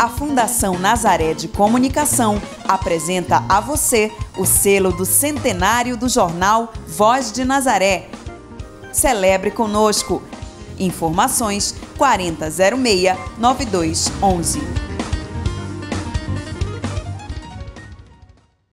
a Fundação Nazaré de Comunicação apresenta a você o selo do centenário do jornal Voz de Nazaré. Celebre conosco. Informações 4006 9211.